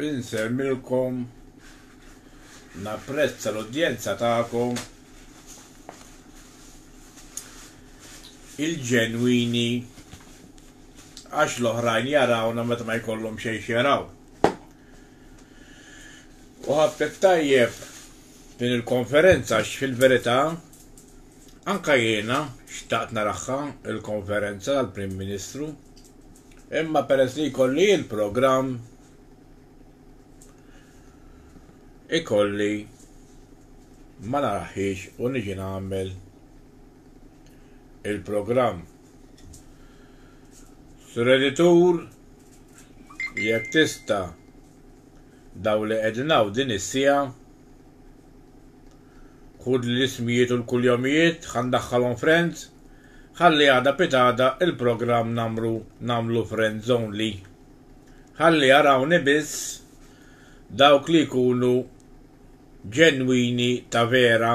Insellmilkom, napprezza l-udjenza tagħkom, il-ġenwini, għax l-oħrajn jarawna meta ma jkollhom xejn x'jaraw. U ħadmet tajjeb din il-konferenza għax fil-verità Anke jiena xtaqt naraha l-konferenza tal-Prim Ministru, imma peress li jkolli l-programm ikolli ma naraħiex u niġi nagħmel il-programm. Sur editur, jekk tista' daw li qegħdin hawn din is-siegħa Khud l-ismijiet u l-kuljomijiet kha ndaxkhalhom friends, khalli għada pitgħada il-programm namru namlu friends only. Khalli jarawni biss dawk li jkunu ġenwini ta' vera.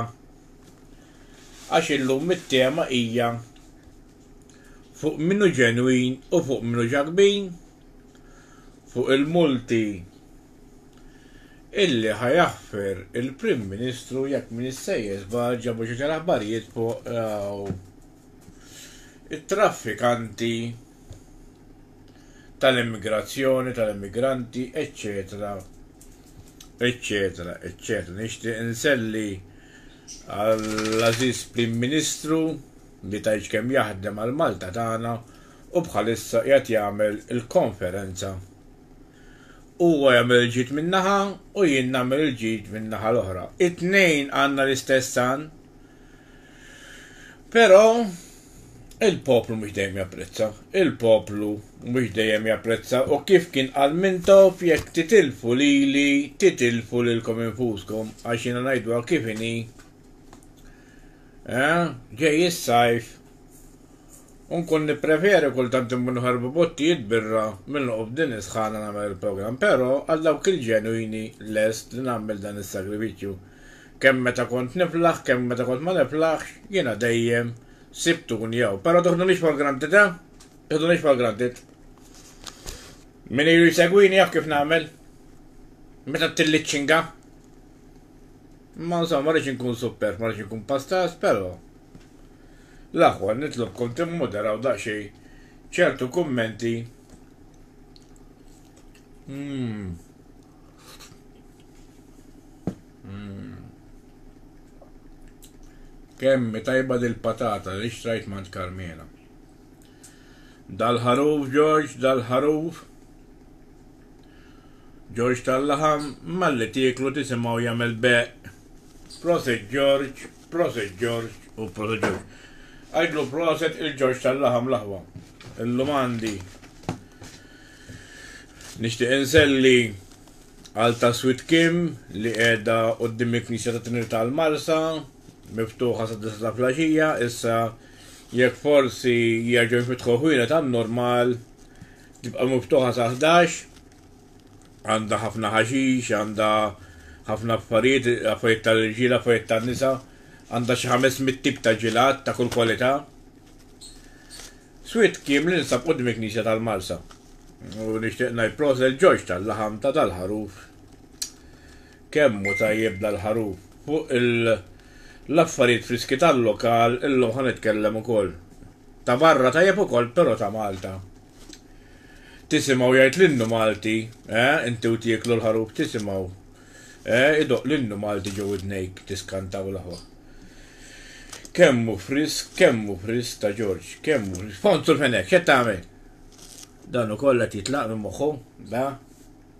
Għax illum it-tema hija fuq min hu ġenwin u fuq min hu ġakbin, fuq il-multi, illi ħa jaħfer il-Prim Ministru jekk m'iniex sejjer żball ġabu xi tal aħbarijiet fuq it-traffikanti tal-immigrazzjoni, tal-immigranti, eċċetera eċċetera eċċetera. Nixtieq inselli għall-għażiż Prim Ministru li tgħidx kemm jaħdem għal Malta tagħna u bħalissa qiegħed jagħmel il-konferenza Huwa jagħmel il-ġid minn naħa u jien nagħmel il-ġid min-naħa l-oħra. It-tnejn għandna l-istess għan. Però il-poplu mhux dejjem japprezza. Il-poplu mhux dejjem japprezza u kif kien qal Mintoff jekk titilfu lili, titilfu lilkom infuskom għax jiena ngħidwa kif inhi. Eh, ġej is-sajf u nkun nippreferi kultant immur ħarba bottijiet birra milli noqgħod b'din is-sħana nagħmel il-programm, però għal dawk il-ġenwini lest li nagħmel dan is-sagrifiċċju. Kemm meta kont niflaħ, kemm meta kont ma niflaħx, jiena dejjem sibt unji hawn. Però toħduniex for granted, eh? Toħduniex for granted. Min ilu jsegwini jaf kif nagħmel? Meta tilliċċinga? Imma insomma ma rridx inkun superb, ma rridx inkun pastas, però l-aħwa nitlobkom timmoderaw daqsxejn ċertu kummenti. Mmm. Mmm. Kemm tajba dil-patata li xtrajt mant Karmena. Dal-ħaruf Ġorġ dal-ħaruf Ġorġ tal-laħam malli tieklu tisimgħu jagħmel beqq. Prosit Ġorġ, prosit Ġorġ u prosit Ġorġ. Għidlu proset il-Ġorġ tal-laħam l-aħwa. Illum għandi. Nixtieq inselli għal taswit kim li qiegħda quddiem il-Knisja ta' Trinità l-Marsa, miftuħa sa' disa ta' flaxija, issa Jekk forsi jerġgħu jfitħu ħwienet għan-normal, tibqa' miftuħa sa' ħdax, għandha ħafna ħaxix, għandha ħafna affarijiet, affarijiet tal-irġiel, affarijiet tan-nisa, għandha xi ħames mit-tip ta' ġilat ta' kull kwalità. Swiet kiem li nsab qudiem il-Knisja tal-Marsa. U nixtieq ngħid proset Ġorġ tal-laħam ta' dal-ħaruf. Kemm hu tajjeb dal-ħaruf! Fuq l-affarijiet friski tal-lokal illum ħa nitkellem ukoll. Ta' barra tajjeb ukoll però ta' Malta. Tisimgħu jgħid l-innu Malti, eh, inti u tieklu l-ħaruf tisimgħu, eh, idoqq l-innu Malti ġo widnejk tiskantaw l-aħwa. Kemm hu frisk, kemm hu frisk ta' Ġorġ, kemm hu frisk. Fond sul-fenek, x'qed tagħmel? Dan ukoll qed jitlaq minn moħħu, da.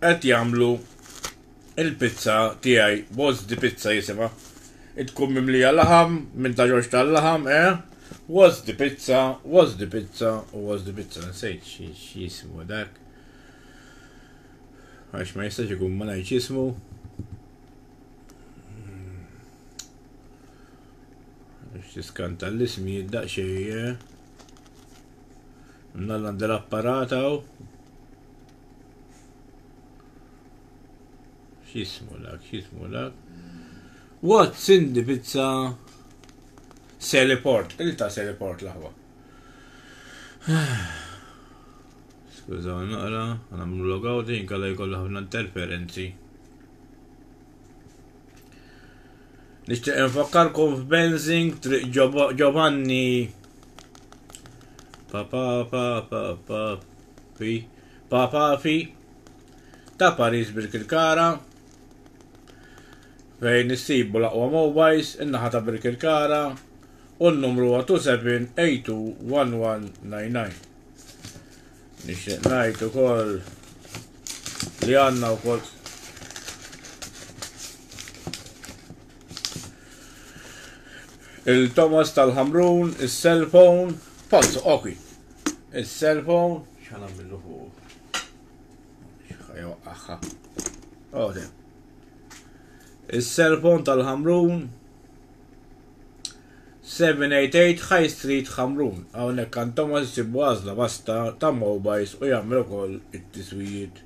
qed jagħmlu il-pizza tiegħi Boz di Pizza jisimha. Tkun mimlija laħam, minn ta' ġoġ tal-laħam, eh? Was di Pizza, was di Pizza, u was di Pizza, nsejt x'jismu dak. Għax ma jistax ikun ma ngħidx jismu. X'tiskanta l-ismi jiddaq xejn, eh? Mnalla għandi l-apparat hawn. X'ismu dak, x'ismu dak. What Cindy Pizza Seleport, il ta' Seleport l-aħwa. Skużaw naqra, għanamlu logout, jinkalla jkollu ħafna interferenzi. Nixtieq infakkarkom f'Benzing triq Giovanni Papa Papa Papi Papafi ta' Paris Birkirkara fejn issibu l-aqwa mobiles in-naħa ta' Birkirkara u n-numru huwa 27821199. Nixtieq ngħid ukoll li għandna wkoll il-Thomas tal-Ħamrun, is-cell phone, pozz okwi. Is-cell phone, x'ħana billu fuq. X'ħajo aħħa. Ode. Is-cell phone tal-Ħamrun, 788 High Street, Ħamrun, hawnhekk għand Thomas issibu għażla vasta ta' mobiles u jagħmel ukoll it-tiswijiet.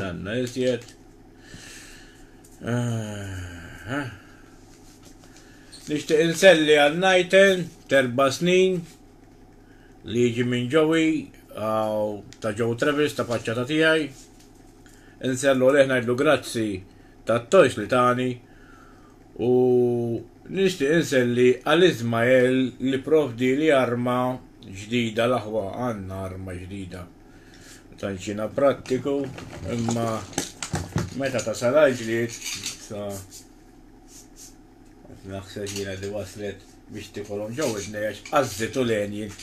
Għandna iżjed. Ah. Nixtieq inselli għal Najten, terba snin, li jiġi minn ġowi, ta' ġow Travis, ta' faċċata tijaj. Insellu li ħnajdlu grazzi ta' toys li tani U nixtieq inselli għal Ismael li pprovdieli arma ġdida l-aħwa għandna arma ġdida. Ma tantx jiena prattiku imma meta tasal għal ġlied sa naħseb jiena li waslet biex tikolhom ġew idnej għax qażżet u l-għenjin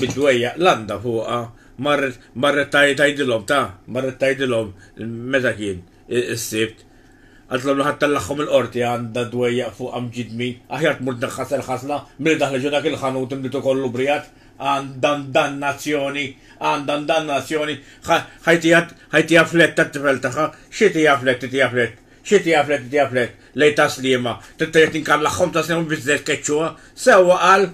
bid-dwejjaq landa fuqha marret marret tgħidilhom ta marret tgħidilhom meta kien is-Sibt. Għaltilhom li ħa ttellagħhom il-qorti għandha dwejjaq fuqha mġiddmin. Aħjar tmur tneħħas il-ħasla milli daħli ġo dak il-ħanut imlitu kollu briegħat. Għandha ndannazzjoni! Għandha ndannazzjoni! Ħajtiha flett tat-tifel tagħha! Xi tiha flett, itiha flett! Xi tiha flett, itiha flett! Lejl ta' sliema! Tittajjed inkallagħhom ta' sliema biex żejt keċċuha! Sewwa qal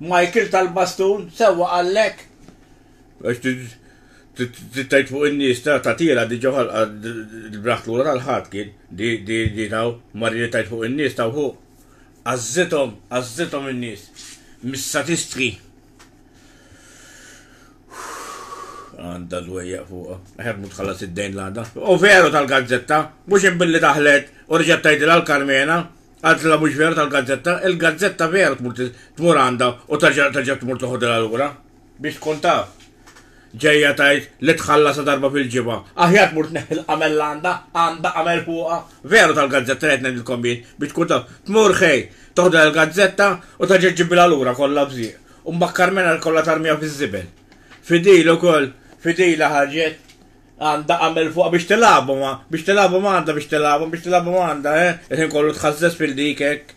Michael tal-bastun! Sewwa qallek! Trid tgħid fuq in-nies ta' tagħtielha di ġo ħalqa l-braħt lura tal-ħadd kien di di di taw mari li tgħid fuq in-nies taw hu. Għażżithom, għażżithom in-nies. Missa tistħi. Għandha żwejjaq fuqha. Aħjar mhux tħallas id-dejn l-għada. U veru tal-gazzetta, mhux imbilli taħlet u reġgħet tgħidilha l-Karmena, għadla mhux veru tal-gazzetta, il-gazzetta veru tmur għandha u terġa' tmur toħodilha lura. Biex tkun taf. Ġejja tgħid li tħallasha darba fil-ġimgħa. Aħjar tmur tneħħi l-qamel li għandha, għandha qamel fuqha. Veru tal-gazzetta li qed ngħidilkom jien, biex tkun taf. Tmur hi, toħdilha l-gazzetta u terġa' ġġibilha lura kollha bżieq. U mbagħad Carmena kollha tarmiha fiż-żibel. Fidil ukoll, Fidila ħarġet, għandha qamel fuqha biex tilagħabhom, biex tilagħabhom għandha, biex tilagħabhom, biex tilagħabhom għandha, eh! Il-ħin kollu tħażżeż fil-dik hekk.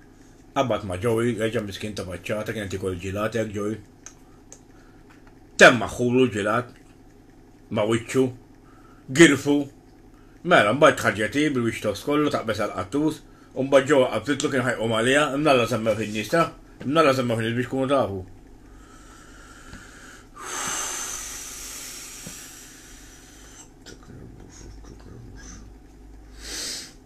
Qabad ma' Joey, reġa' miskin ta' faċċata, kien qed jiekol il-ġilat, hekk Joey. Temm ma' ħulu l-ġilat ma' wiċċu, girfu. Mela, mbagħad tħarġet hi bil-wiċċ tost kollu taqbeż għall-qattus, u mbagħad Joey qabditlu kien ħa jqum għaliha, imnalla semmewh in-nies ta', imnalla semmewh in-nies biex tkunu tafu.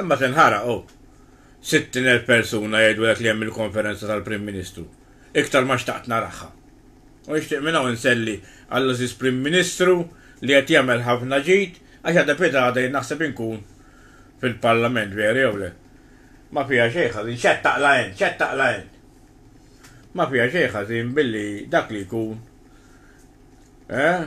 Imma tinħaraq hu. Sittin elf persuna jgħidulek li hemm il-konferenza tal-Prim Ministru. Iktar ma xtaqt naraha. U nixtieq minn hawn inselli għall-għażiż Prim Ministru li qed jagħmel ħafna ġid għax għada pitada jien naħseb inkun fil-Parlament veru jew le. Ma fiha xejn ħażin, x'qed taqla' int, x'qed taqla' int. Ma fiha xejn ħażin billi dak li jkun eh?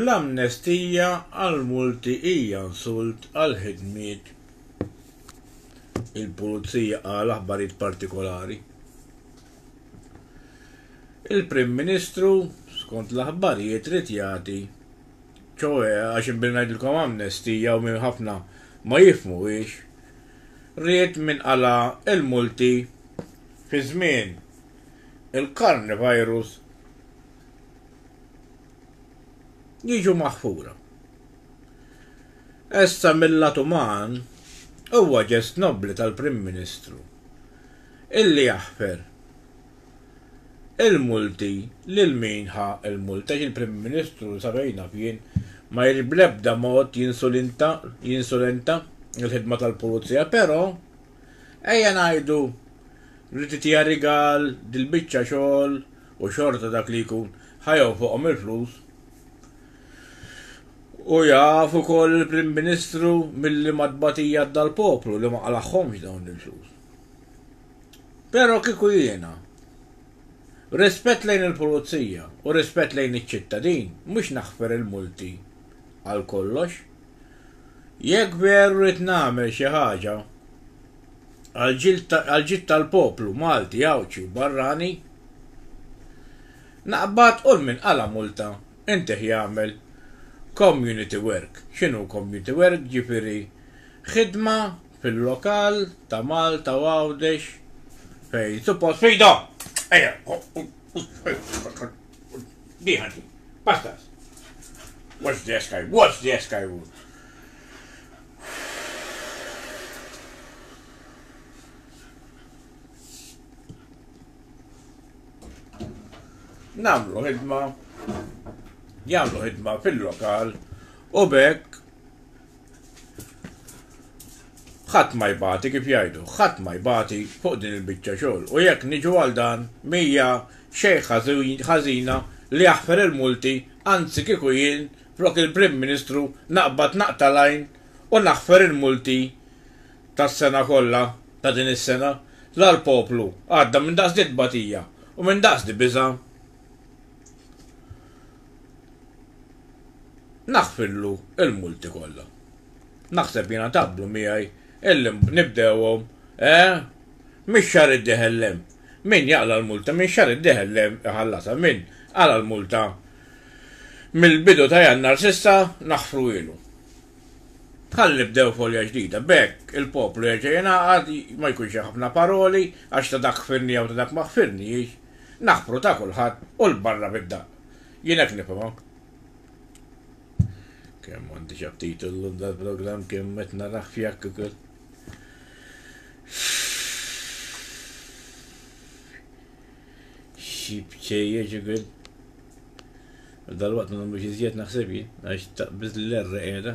L-amnestija għall-multi hija insult għall-ħidmiet il-pulizija qal aħbarijiet partikolari. Il-Prim Ministru, skont l-aħbarijiet, ried jagħti ċoe għax inbil ngħidilkom amnestija u minn ħafna ma jifmuhiex, ried minn qala l-multi fi żmien il-karnivirus jiġu maħfura. Issa mill-lat uman huwa ġest nobbli tal-Prim Ministru illi jaħfer il-multi lil min ħa l-multa għax il-Prim Ministru sa fejn naf jien ma jridx bl-ebda mod jinsulinta jinsulenta l-ħidma tal-Pulizija però ejja ngħidu li titiha rigal dil-biċċa xogħol u xorta dak li jkun ħa jonfoqhom il-flus u jaf ukoll il-Prim Ministru mil-liema tbatija għadda l-poplu li ma qlagħhomx dawn il-flus. Però kieku jiena b'rispett lejn il-pulizija u rispett lejn iċ-ċittadin mhux naħfer il-multi għal kollox. Jekk veru rrid nagħmel xi ħaġa, għall-ġid tal-poplu Malti, Għawdxi u barrani, naqbad u l-min qala' multa intih jagħmel community work. X'inhu community work? Ġifieri ħidma fil-lokal ta' Malta u Għawdex fejn suppost Fido! Ejja! Behind! Pastas! Watch the sky! Watch the sky! nagħmlu ħidma, jagħmlu ħidma fil-lokal u bekk ħadd ma jbati kif jgħidu, ħadd ma jbati fuq din il-biċċa xogħol. U jekk niġu għal dan mija xejn ħażina li jaħfer il-multi anzi kieku jien Flok il-Prim Ministru naqbad naqta' l-għajn u naħfer il-multi tas-sena kollha ta' din is-sena, la l-poplu għadda minn daqsdi tbatija u minn daqsdi biża'. Naħfirlu l-multi kollha. Naħseb jiena taqblu miegħi illi nibdewhom, eh? Mix-xahar id-dieħel 'l hemm. Min jaqla' l-multa minn xahar id-dieħel 'l hemm iħallasha, min qala' l-multa Mill-bidu ta' Jannar s'issa naħfru ilu. Bħal li bdew folja ġdida. B'hekk, il-poplu jerġa' jingħaqad, ma jkunx hemm ħafna paroli, għax ta' dak ħfirni jew ta' dak ma ħfirnix, naħfru ta' kulħadd u 'l barra bid-daqq. Jien hekk nifhimha. Kemm m'għandix aptitu llum dal-programm, kemm qed narah f'jak ukoll. Xi bċejjeċ ikel! U dalwaqt ma nagħmlux iżjed naħseb jien, għax taqbiż l-erre qiegħda.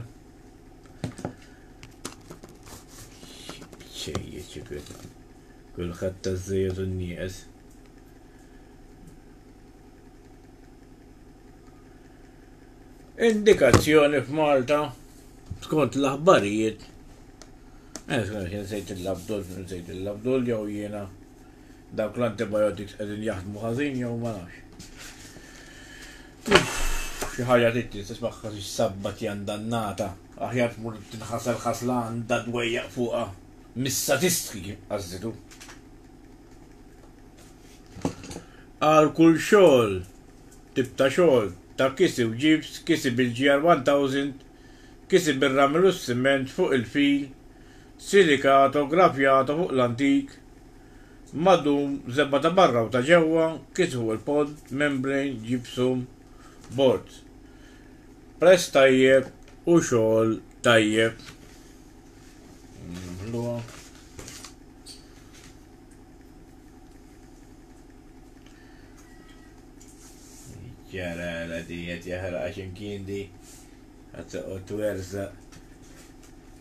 Xi bċejjeċ ikel! Kulħadd taż-żejjed u nieqes. Indikazzjoni f'Malta skont l-aħbarijiet. Għan eh, skont xen sejt il-labdol, xen sejt il-labdol jew jiena Dawk l-antibiotics qegħdin jaħdmu ħażin jew ma nafx. Uff, xi ħajja titti tismagħha xi sabbat hija ndannata. Aħjar tmur tinħasel ħasla għandha dwejjaq fuqha mis-sadistki kif qażżitu. Għal kull xogħol, tip ta' xogħol, ta' kisi u ġibs, kisi bil-GR 1000, kisi bir-ramel u s-siment fuq il-fil, silikato, grafjato fuq l-antik, madum, żebgħa ta' barra u ta' ġewwa, kitħu u l-pont, membrane, gypsum, bord. Prezz tajjeb u xogħol tajjeb. Ġara la dijet jaħraq għax imkien di. Għatta u twerza.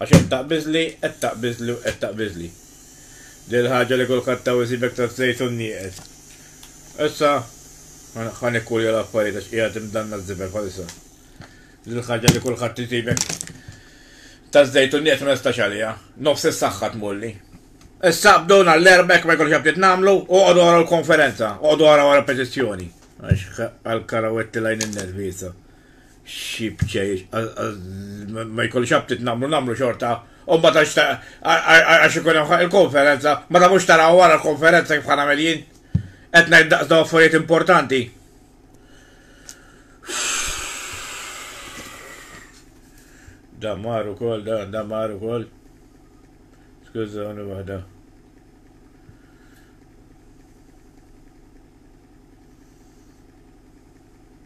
Għax qed taqbiżli, qed taqbiżli u qed taqbiżli. Dil ħaġa li kull kattaw isibek ta' żejt u nieqed. Issa ħa nikkulja l-affarijiet għax qiegħed imdanna żibel bħalissa. Dil ħaġa li kulħadd isibek ta' żejt u nieqed ma nistax għaliha. Nofs is-saħħa tmulli. Issa bdew nhar l-erbek ma jkunx ftit nagħmlu u qogħdu wara l-konferenza, qogħdu wara wara petizzjoni. Għax għal karawetti lajn in-nervi issa. Xi bċejr, ma jkollix aptit nagħmlu nagħmlu xorta, u mbagħad għax ikun hemm il-konferenza, ma tagħmlux taraw wara l-konferenza kif ħanagħmel jien. Qed ngħid daqs dawn affarijiet importanti. Da mar ukoll, da, da mar ukoll. Skużani waħda.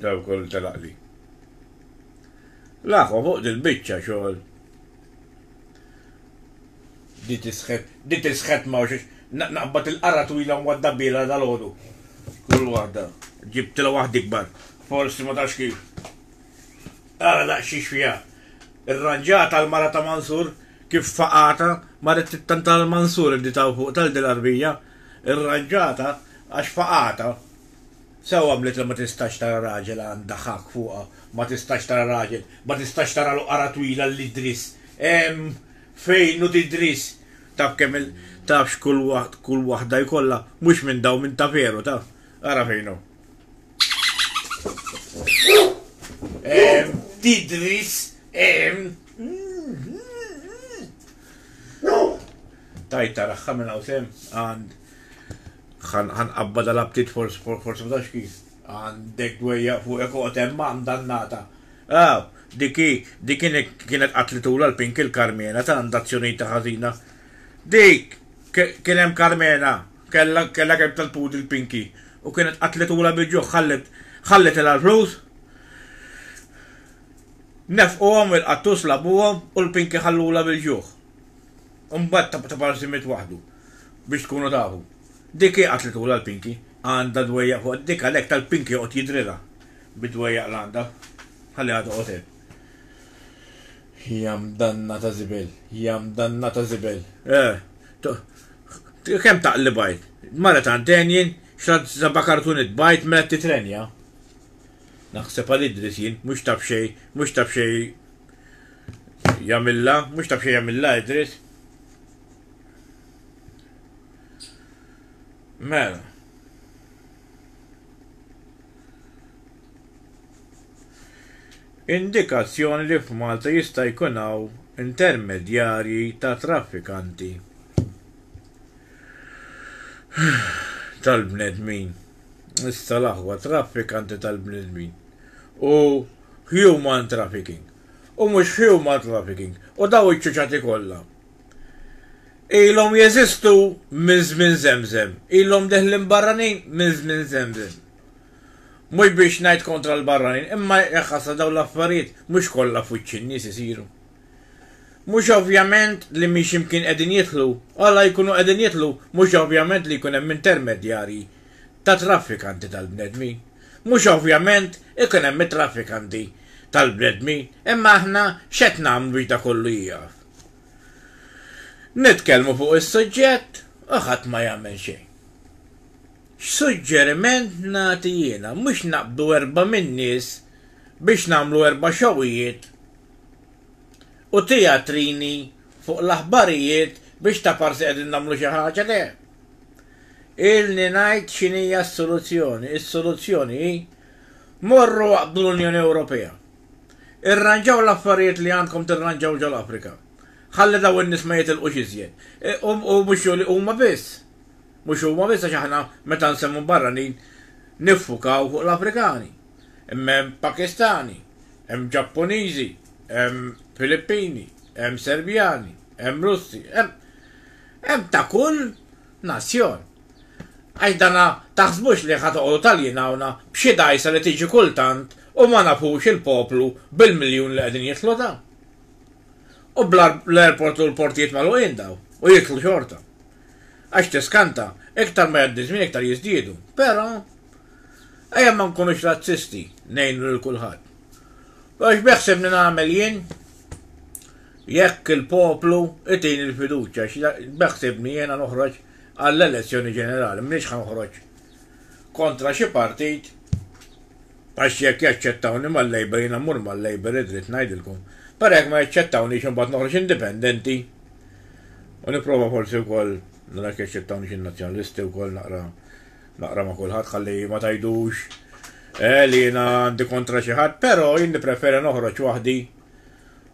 Da wkoll telaqli. L-aħwa fuq dil-biċċa xogħol. Di tisħet, di tisħet ma naqbad il-qara twila mwadda bila dal-ħodu. Kull waħda, ġibtila waħd ikbar, forsi ma tax kif. Ara daqxiex fija. Irranġata l-mara ta' Mansur kif faqata marret tittanta l-Mansur id-ditaw fuq tal-dil-arbija Irranġata għax faqgħatha. Sew għamlet li ma tistax tara raġel għandha ħakk fuqha, ma tistax tara raġel, ma tistax tara luqara twila li Driss hemm fejn hu Driss. Taf kemm il. Taf x'kull waħd kull waħda jkollha, mhux minn dawn minn ta' veru taf. Ara fejn hu. Hemm Driss hemm. Tajt taraħħa minn hawn sehem and ħanqabbadha l-aptit forsi forsi ma tafx kif. Għandek dwejjaq fuq hekk oqgħod hemm ma mdannata. Aw, dik hi, dik kienet kienet qatlitulha l-pinki l-Karmena ta' għandha azzjonitha ħażina. Dik! Kien hemm Karmena, kellha kellha kelb tal-pudel pinki u kienet qatlitulha bil-ġuħ ħallet ħalletilha l-flus. Nefquhom, il-qattus lagħbuhom u l-pinki ħallulha bil-ġuħ. Imbagħad ta' Tapar żimmit waħdu, biex tkunu tafu. Dik hi qatlitulha l-pinki. Għandha dwejjaq fuq id-dik għalhekk tal-pinki joqgħod jidrilha bid-dwejjaq l-għandha. Ħalliha toqgħod hi. Ja mdannata żibel, ja mdannata żibel. Eh! Kemm taqli bajt. Mara tant għenjin, xrabt żebgħa kartuni tbajt mela titrenja. Naħseb għal Idris jien, mhux ta' b'xejn, mhux ta' b'xejn jagħmilha, mhux ta' b'xejn jagħmilha Idris. Mela. Indikazzjoni li f'Malta jista' jkun hawn intermedjarji ta' traffikanti tal-bnedmin. Is-salaħ huwa traffikanti tal-bnedmin u human trafficking u mhux human trafficking u daw iċ-ċuċati kollha. Ilhom jeżistu minn żmien żemżem, ilhom deħlin barranin minn żmien żemżem. Mhux biex ngħid kontra l-barranin, imma jaħħasra daw l-affarijiet mhux kollha f'wiċċ in-nies isiru. Mhux ovvjament li minn x'imkien qegħdin jidħlu, u alla jkunu qegħdin jidħlu, mhux ovvjament li jkun hemm intermedjarji ta' traffikanti tal-bnedmin. Mhux ovvjament ikun hemm it-traffikanti tal-bnedmin. Imma aħna x'qed nagħmlu biex dak kollu jieqaf? Nitkellmu fuq is-suġġett u ħadd ma jagħmel xejn. X'suġġeriment nagħti jiena? Mhux naqbdu erbgħa min-nies biex nagħmlu erbgħa xogħwijiet? u tijatrini fuq l-aħbarijiet biex ta' parsi qegħdin nagħmlu xi ħaġa, le. Ilni ngħid x'inhija s-soluzzjoni, is-soluzzjoni hi morru waqt l-Unjoni Ewropea. Irranġaw l-affarijiet li għandkom tirranġaw ġol Afrika. Ħalli daw in-nies ma jitilqux iżjed. E, u, u mhux huma biss. Mhux huma biss għax aħna meta nsemmu barranin niffukaw fuq l-Afrikani. Imma Pakistani, Hemm Ġappuniżi, hemm Filippini, hemm Serbjani, hemm Russi, hemm, hemm ta' kull nazzjon. Għax dan taħsbux li ħa toqogħdu taljinawna b'xi dgħajsa li tiġi kultant u ma nafux il-poplu bil-miljun li qegħdin jidħlu dawn. U bla l-airport u l-portijiet magħluqin dawn, u jidħlu xorta. Għax tiskanta, iktar ma jgħaddi żmien iktar jiżdiedu, però Ejja ma nkunux razzisti, ngħinu lil kulħadd. Però x'beħsibni nagħmel jien jekk il-poplu itini l-fiduċja, x'beħsibni jiena noħroġ għall-elezzjoni ġenerali, m'iniex ħa noħroġ kontra xi partit għax jekk jaċċettawni mal-Labour jiena mmur mal-Labour irrid ngħidilkom, però jekk ma jaċċettawniex imbagħad noħroġ indipendenti u nipprova forsi wkoll nara jekk jaċċettawnix in-Nazzjonalisti wkoll naqra Naqra ma' kulħadd ħalli ma tgħidux eh, li jiena għandi kontra xi ħadd, però jien nippreferi noħroġ waħdi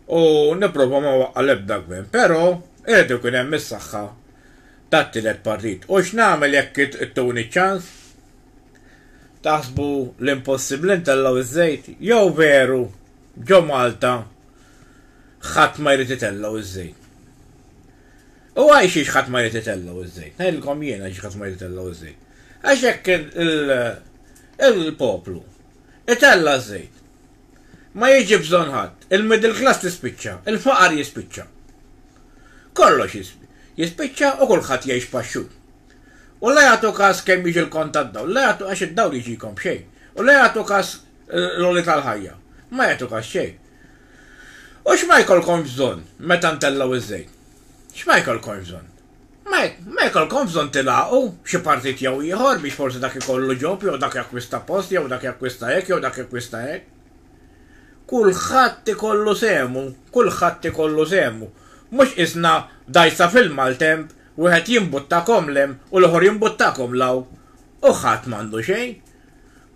u nipprova ma waqqa' l-ebda gvern, però irid ikun hemm is-saħħa tat-tielet partit. U x'nagħmel jekk ittuni ċans? Taħsbu l-impossibbli ntellgħu iż-żejt? Jew veru ġo Malta ħadd ma jrid itellgħu iż-żejt. U għax xiex ħadd ma jrid itellgħu ż-żejt? Ngħidilkom jien għax xiex ħadd ma jrid itellgħu ż-żejt. Għax jekk il-poplu itella' ż-żejt, ma jiġi bżonn ħadd, il-middle class tispiċċa, il-faqar jispiċċa. Kollox jispiċċa u kulħadd jgħix paxxut. U la jagħtu każ kemm jiġi l-kont tad-dawl, la jagħtu għax id-dawl jiġikom b'xejn, u la jagħtu każ l-għoli tal-ħajja, ma jagħtu każ xejn. U x'ma jkollkomx bżonn meta ntellgħu ż-żejt? X'ma jkollkomx bżonn? Ma, ma jkollkomx bżonn tilgħaqu xi partit jew ieħor biex forsi dak ikollu ġob jew dak jakkwista post jew dak jakkwista hekk jew dak jakkwista hekk. Kulħadd ikollu sehmu, kulħadd ikollu sehmu. Mhux qisna dgħajsa fil-maltemp, wieħed jimbutta koml hemm u l-ieħor jimbuttakom 'l hawn u ħadd m'għandu xejn.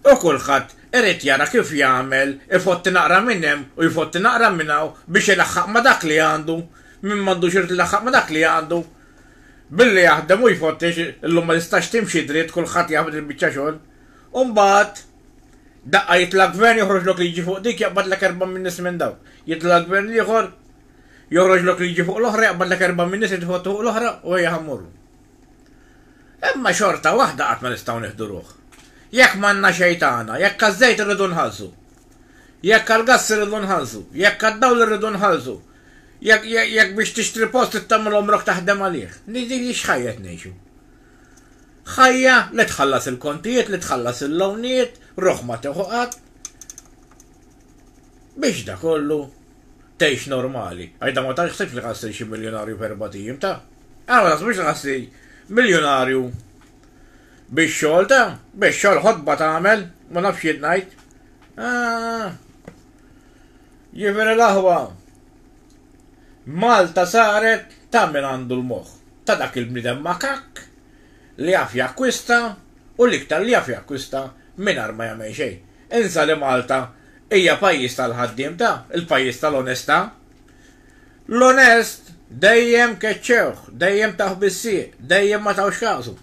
U kulħadd irid jara kif jagħmel, ifotti naqra minn hemm u jfotti naqra minn hawn biex ilaħħaq ma' dak li għandu. Min m'għandux irid ilaħħaq ma' dak li għandu. Billi jaħdem u jfotti għax illum ma tistax timxi dritt kulħadd jaf dil-biċċa xogħol. U mbagħad daqqa jitla' gvern joħroġlok liġi fuq dik jaqbadlek erba' minn nies minn dawk. Jitla' gvern l-ieħor joħroġlok liġi fuq l-oħra jaqbadlek erba' minn nies irid ifotti fuq l-oħra u ejja ħa mmorru. Imma xorta waħda qatt ma nistgħu nieħdu ruħ. Jekk m'għandna xejn tagħna, jekk għaż-żejt irridu nħallsu, jekk għall-gass irridu nħallsu, jekk għad-dawl irridu nħallsu, jekk, jekk, jekk biex tixtri post trid tagħmel għomrok taħdem għalih, di, di, di x'ħajja qed ngħixu? Ħajja li tħallas il-kontijiet, li tħallas il-lownijiet, ruħ ma tieħu qatt. Biex dakollu? tgħix normali. Għax dan ma taħsibx li ħassir xi miljunarju f'erbat ijiem, ta? Ara ma taħsibx li ħassir miljunarju bix-xogħol, ta? Bix-xogħol ħotba tagħmel, ma nafx jien ngħid. Ah! Jiġifieri l-aħwa Malta saret ta' min għandu l-moħħ, ta' dak il-bniedem makakk li jaf jakkwista u l-iktar li jaf jakkwista mingħajr ma jagħmel xejn. Insa li Malta Hija pajjiż tal-ħaddiem ta, il-pajjiż tal-onestà. L-onest dejjem keċċewh, dejjem tawh bis-sieq, dejjem ma tawx kasu.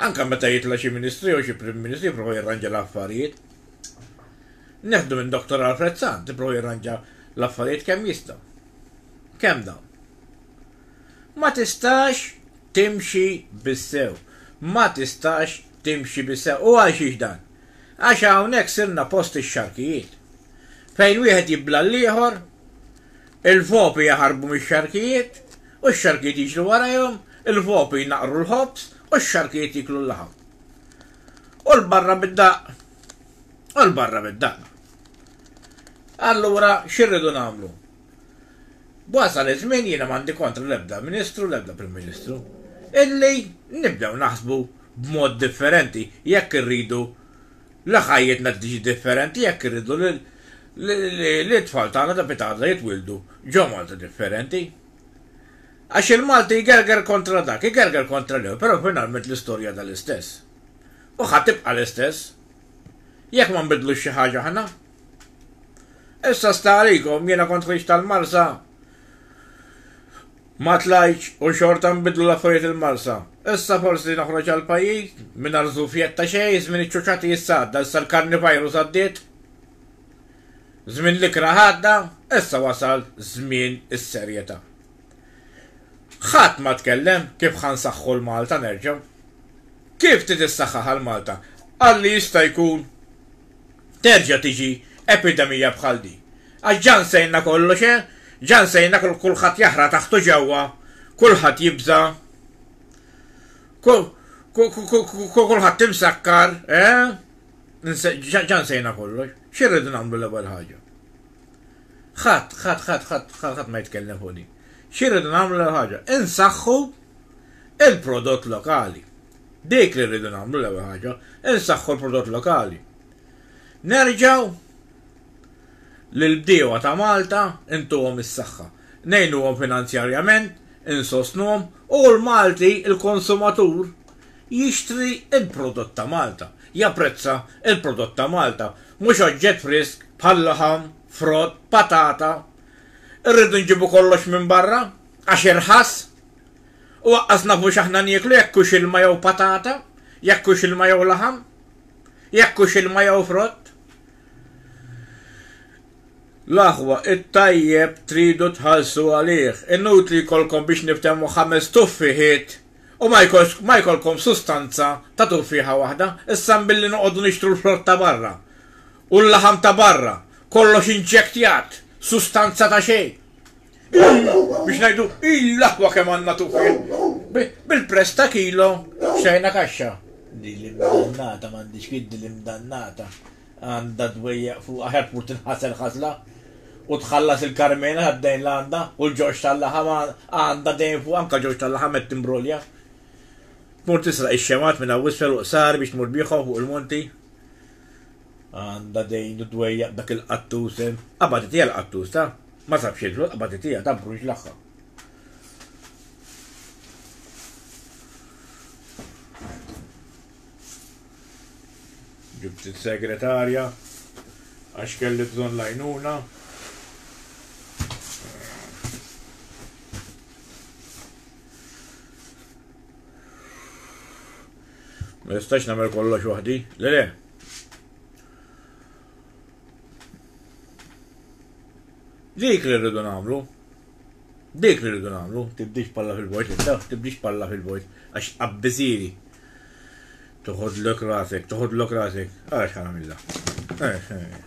Anke meta jitla' xi ministru jew xi prim ministru jipprova jirranġa l-affarijiet. Neħdu minn Doktor Alfred Sant, jipprova jirranġa l-affarijiet kemm jista'. Kemm dawn. Ma tistax timxi bis-sew. Ma tistax timxi bis-sew. U għal xiex dan? Għax hawnhekk sirna post ix-xarkijiet. Fejn wieħed jibla' l-ieħor, il-vopi jaħarbu mix-xarkijiet u x-xarkijiet jiġru warajhom, il-vopi jnaqqru l-ħobż u x-xarkijiet jieklu l-laħam. U 'l barra bid-daqq! U 'l barra bid-daqq! Allura xi rridu nagħmlu? Wasal iż-żmien, jiena m'għandi kontra l-ebda Ministru, l-ebda Prim Ministru, illi nibdew naħsbu b'mod differenti jekk irridu li ħajjitna tiġi differenti, jekk irridu li t-tfal tagħna ta' pied Alla jitwieldu ġo Malta differenti. Għax il-Malti jgerger kontra dak, igerger kontra l-ieħor, però finalment l-istorja għadha l-istess. U ħa tibqa' l-istess. Jekk ma nbiddlux xi ħaġa aħna. Issa sta għalikom, jiena kont ħriġt tal-Marsa, ma tlajtx u xorta nbidlu l-affarijiet il-Marsa. Issa forsi noħroġ għall-pajjiż, mingħajr żufjett ta' xejn, żmien iċ-ċuċati issa għadda, issa l-karnivirus għaddiet, żmien l-ikrah għadda, issa wasal żmien is-serjetà. Ħadd ma tkellem kif ħa nsaħħu l-Malta nerġgħu. Kif trid issaħħaħha l-Malta? Qalli jista' jkun. terġa' tiġi epidemija bħal din. Għax ġa nsejna kollox, eh? Ġa nsejna kulħadd jaħra taħtu ġewwa, kulħadd jibża', kulħadd imsakkar, eh? Ġa nsejna kollox. X'irridu nagħmlu l-ewwel ħaġa? Ħadd, ħadd, ħadd, ħadd, ħadd ma jitkellem fuq din. X'irridu nagħmlu l-ewwel ħaġa? Insaħħu il-prodott lokali. Dik li rridu nagħmlu l-ewwel ħaġa, insaħħu l-prodott lokali. Nerġgħu lill-bdiewa ta' Malta intuhom is-saħħa, ngħinuhom finanzjarjament, insostnuhom u l-Malti, il-konsumatur, jixtri l-prodott ta' Malta, japprezza l-prodott ta' Malta, mhux oġġett frisk bħal-laħam, frott, patata. Irridu nġibu kollox minn barra għax irħas? U aqqas nafu x'aħna nieklu jekk hux ilma jew patata, jekk hux ilma jew laħam, jekk hux ilma jew frott. L-aħwa, it-tajjeb tridu tħallsu għalih. Inutli jkollkom biex niftehmu ħames tuffiħiet u ma jkollkom sustanza ta' tuffieħa waħda. Issa mbilli noqogħdu nixtru l-frott ta' barra u l-laħam ta' barra, kollox injektjat, sustanza ta' xejn. biex ngħidu il-aħwa kemm għandna tuħin. Bil-press ta' kilo xejna kaxxa. Di l-imdannata m'għandix kid di l-imdannata għandha dwejja fuq aħjar tmur tinħasel ħasla u tħallas il-karmena għaddejn l għanda u l-ġoġ tal-laħam għanda dejn fuq anka ġoġ tal-laħam qed timbrolja. Tmur tisraq ix-xemat minn għawisfel u qsar biex tmur bieħu fuq il-monti Għandha dejn u dwejjaq dak il-qattus. Qabad idtiha l-qattus, ta! Ma sab xejn fl-ħodu, qabad idtiha, ta mprux jlaħħaq. Ġibt is-segretarja għax kelli bżonn lajnuna. Ma nistax nagħmel kollox waħdi, le le. Dik li rridu nagħmlu, dik li rridu nagħmlu, tibdix palla fil-vojt, taf tibdix palla fil-vojt, għax abbiżiri. Toħod l-ok rasek, toħod l-ok rasek, għax ħanamilla. Eh, eh.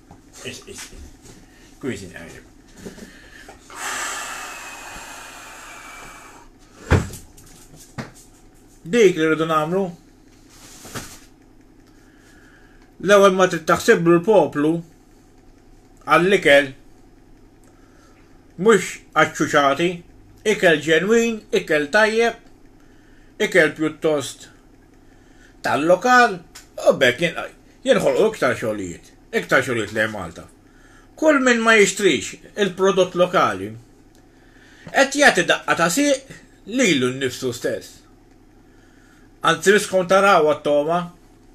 Is, is, is. Kwizi nqajrib. Dik li rridu namlu. L-ewwel ma trid taħsiblu l-poplu għall-ikel mhux aċċuċati, ikel ġenwin, ikel tajjeb, ikel pjuttost tal-lokal u bekk Jinħolqu iktar xogħlijiet, iktar xogħlijiet lejn Malta. Kull min ma jixtrix il-prodott lokali qed jagħti daqqa ta' sieq lilu nnifsu stess. Anzi miskom tarawha t-togħma,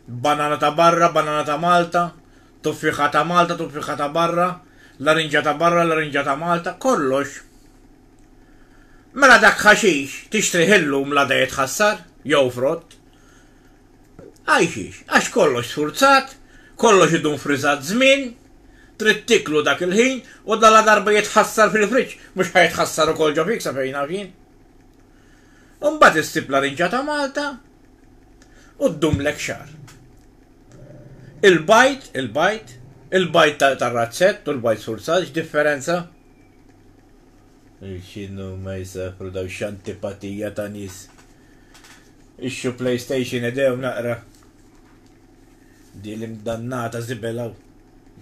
banana ta' barra, banana ta' Malta, tuffieħa ta' Malta, tuffieħa ta' barra, larinġa ta' barra, larinġa ta' Malta, kollox. Mela dak ħaxix tixtrih illum l-għada jitħassar, jew frott. Għajxiex, għax kollox sfurzat, kollox idum friżat żmien, trid tiklu dak il-ħin u dan ladarba jitħassar fil-friġġ, mhux ħa jitħassar ukoll ġo fik sa fejn naf jien. Imbagħad issib larinġa ta' Malta u ddumlek xahar. Il-bajd, il-bajd, il-bajd tar-razzett u l-bajd sfurzat x'differenza? X'inhu ma jsofru daw x'antipatija ta' nies. Ixxu PlayStation idejhom naqra. Di l-imdannata żibel hawn.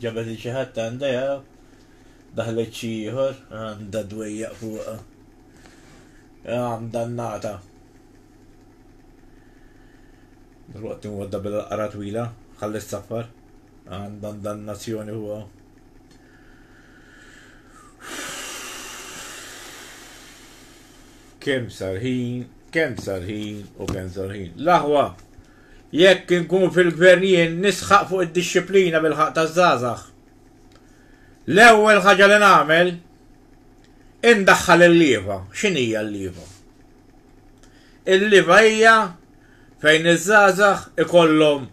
Ġabet lil xi ħadd għandha hawn. Daħlet xi ieħor għandha dwejjaq fuqha. Ah, mdannata. Dal-waqt inwadda bil-qara twila, ħalli s-saffar. Għandha mdannazzjoni fuqha. Kemm sar ħin, kemm sar ħin u kemm sar ħin. L-aħwa, jekk inkun fil-gvern jien nisħaq fuq id-dixxiplina bil-ħaq taż-żgħażagħ. L-ewwel ħaġa li nagħmel indaħħal il-lieva. X'inhija l-lieva? Il-lieva hija fejn iż-żgħażagħ ikollhom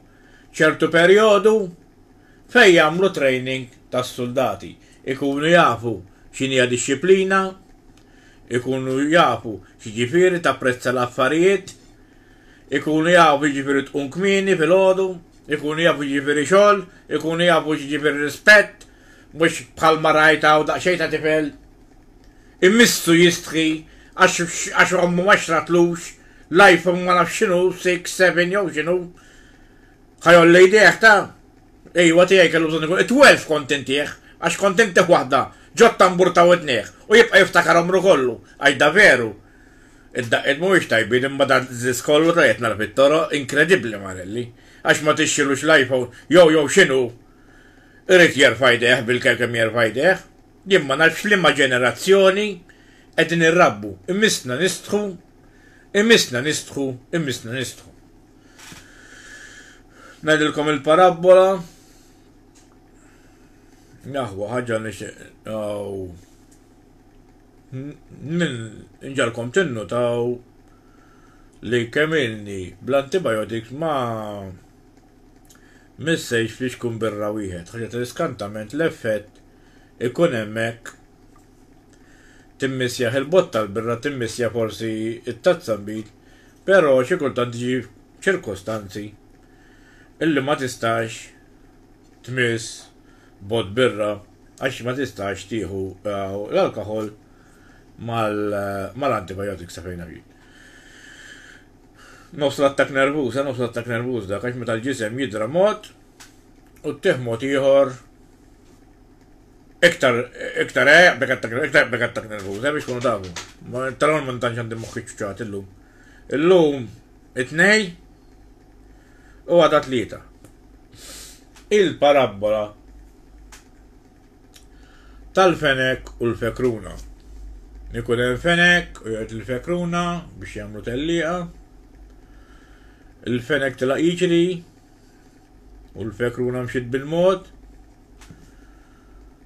ċertu perjodu fejn jagħmlu training tas-suldati, ikunu jafu x'inhija dixxiplina, ikunu jafu x'jiġifieri tapprezza l-affarijiet, ikunu jafu x'jiġifieri tqum kmieni filgħodu, ikunu jafu x'jiġifieri xogħol, ikunu jafu x'jiġifieri rispett, mhux bħalma rajt hawn daqsxejn ta' tifel imissu jistħi għax ommu ma xtratlux l-iPhone ma nafx x'inhu six, seven jew x'inhu. Ħajolli jdejh ta', Ejwa tiegħi kellu bżonn ikun itwelf kont intih, għax kont intih waħda, ġo t-tambur ta' widnejh, u jibqa' jiftakar għomru kollu, għax da veru! Id-daqqiet mhumiex tajbin imma dan l-għżież kollu ta' jitnara fit-toroq, inkredibbli Marelli, għax ma tixxilux l-iPhone jew jew x'inhu! Irid jerfa' jdejh bil-kemm kemm jerfa' jdejh. Jien ma nafx f'liema ġenerazzjoni qegħdin irrabbu, imissna nistħu, imissna nistħu, imissna nistħu. Ngħidilkom il-parabbola. Jaħwa, ħaġa nix. Min inġalkom tinnu taw li kemilni bl-antibiotics ma missejx fiex kun birra wieħed. ħaġa tal-iskantament l-effett ikun hemmhekk timmissjaħ il-botta l-birra timmissja forsi it-tazza mbid Pero xi kultant tiġi f'ċirkustanzi illi ma tistax tmiss bot birra għax ma tistax tieħu l-alkoħol mal-antibiotics ta' fejn għax nofs l-attakk nervuż, nofs l-attakk nervuż dak għax meta l-ġisem jidra mod u ttih mod ieħor iktar iktar eh, bek attak iktar bek attak nervuż, eh, biex kunu tafu. Ma tal-għon ma ntanx għandi moħħi ċċat illum. Illum it-tnej u għada tlieta. Il-parabbola tal-fenek u l-fekruna. Nikun hemm fenek u jgħid il-fekruna biex jagħmlu tellieqa. Il-fenek tilaq jiġri U l-fekruna mxiet bil-mod,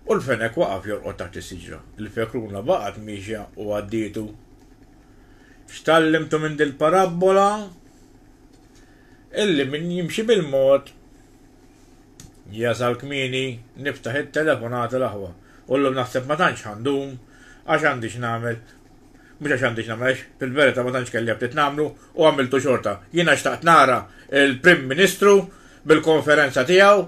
u l-fenek waqaf jorqod taħt is-siġra. Il-fekruna baqgħet miexja u għaddietu. X'tgħallimtu minn dil-parabbola? Illi min jimxi bil-mod jasal kmieni niftaħ it-telefonata l-aħwa. Ullum naħseb ma tantx ħandum għax għandi x'nagħmel Mhux għax għandi x'nagħmel għax fil-verità ma tantx kelli aptit nagħmlu u għamiltu xorta. Jiena xtaqt nara l-Prim Ministru bil-konferenza tiegħu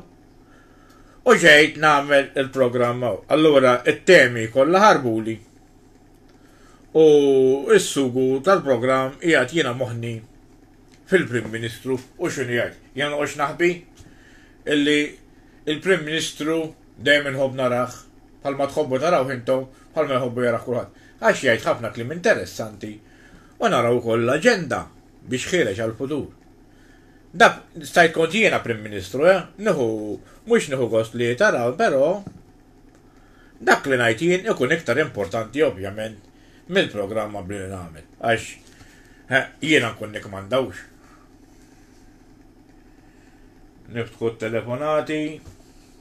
u ġejt nagħmel il-programm hawn. Allura t-temi kollha ħarbuli u s-sugu tal-programm qiegħed jiena moħni fil-Prim Ministru u x'inhi jgħid. Jiena noqgħodx naħbi illi il-Prim Ministru dejjem inħobb narah bħalma tħobbu taraw intom bħalma jħobbu jarah kulħadd, għax jgħid ħafna kliem interessanti u naraw ukoll l-aġenda biex ħiereġ għall-futur. Dak stajt kont jiena Prim Ministru, eh? Nieħu mhux nieħu gost li taraw, però dak li ngħid jien ikun iktar importanti ovvjament mill-programm qabli li nagħmel. Għax eh, jiena nkun nikmandawx. Niftħu t-telefonati.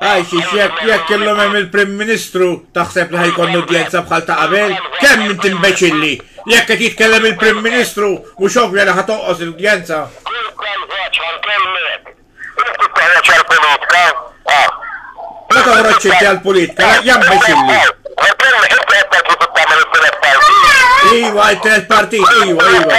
Għajxix, jekk jekk illum hemm il-Prim Ministru taħseb li ħajkollu udjenza bħal ta' qabel? Kemm int imbeċilli! Jekk qed jitkellem il-Prim Ministru, mhux ovvja li ħa tonqos l-udjenza. Ma toħroġx inti għall-politika, ja mbeċilli! Iva, it-tret partit, iva, iva.